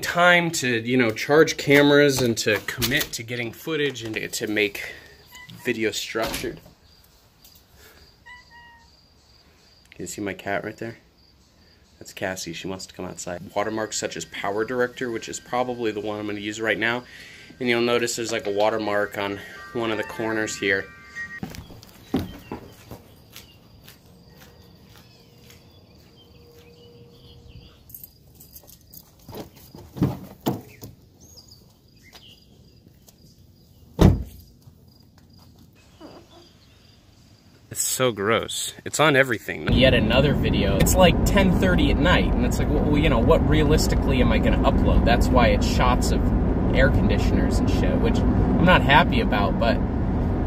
time to you know charge cameras and to commit to getting footage and to make video structured. Can you see my cat right there? That's Cassie. She wants to come outside. Watermarks such as PowerDirector which is probably the one I'm going to use right now. And you'll notice there's like a watermark on one of the corners here It's so gross. It's on everything. Yet another video. It's like 10:30 at night, and it's like, well, you know, what realistically am I going to upload? That's why it's shots of air conditioners and shit, which I'm not happy about. But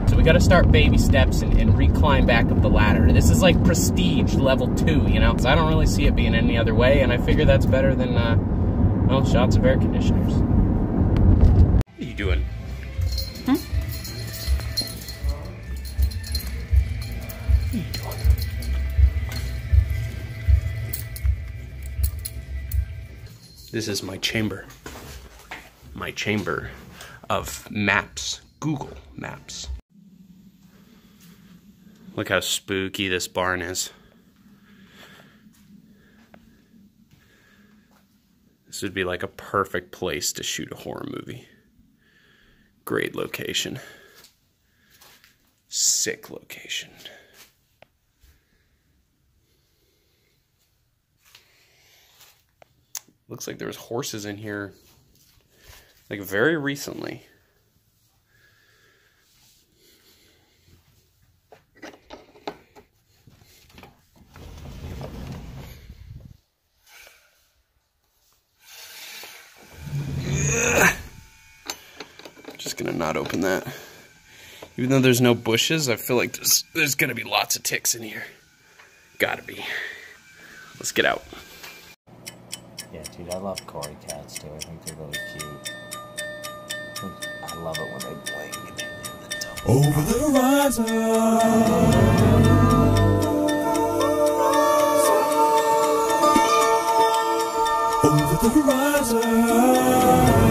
so we got to start baby steps and, and reclimb back up the ladder. This is like prestige level two, you know, because I don't really see it being any other way, and I figure that's better than uh, well, shots of air conditioners. What are you doing? This is my chamber. My chamber of maps. Google Maps. Look how spooky this barn is. This would be like a perfect place to shoot a horror movie. Great location. Sick location. Looks like there was horses in here like very recently. Just gonna not open that. Even though there's no bushes, I feel like there's, there's gonna be lots of ticks in here. Gotta be. Let's get out. Yeah, dude, I love Cory cats too. I think they're really cute. I love it when they blink. Over the horizon. Over the horizon.